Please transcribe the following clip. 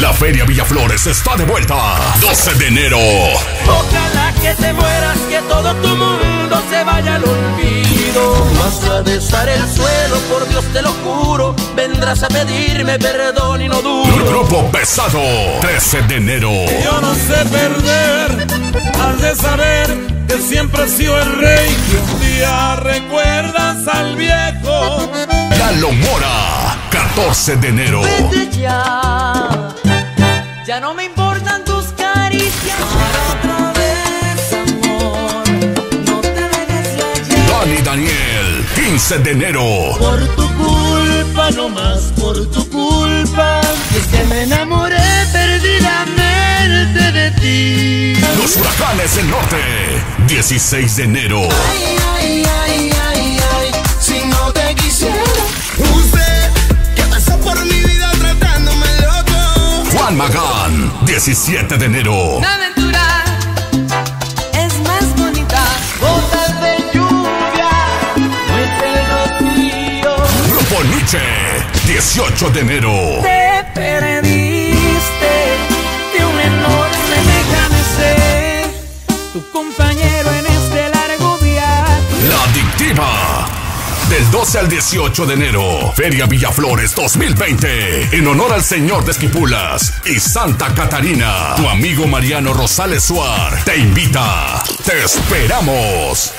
La Feria Villaflores está de vuelta. 12 de enero. Ojalá que te mueras, que todo tu mundo se vaya al olvido. Vas a besar el suelo, por Dios te lo juro. Vendrás a pedirme perdón y no duro. Grupo Pesado. 13 de enero. Yo no sé perder, has de saber que siempre has sido el rey. Que un día recuerdas al viejo. Lalo Mora. 14 de enero. Vete ya, ya no me importan tus caricias. Para otra vez, amor, no te dejes ya. Dani Daniel. 15 de enero. Por tu culpa, no más por tu culpa. Y es que me enamoré perdidamente de ti. Los huracanes del norte. 16 de enero. Ay, ay, Magán. 17 de enero. La aventura es más bonita. Gotas de lluvia, no es el rocío. Grupo Nietzsche. 18 de enero. Te perdiste de un enorme ser tu compañero Del 12 al 18 de enero, Feria Villaflores 2020, en honor al Señor de Esquipulas y Santa Catarina. Tu amigo Mariano Rosales Suar te invita. ¡Te esperamos!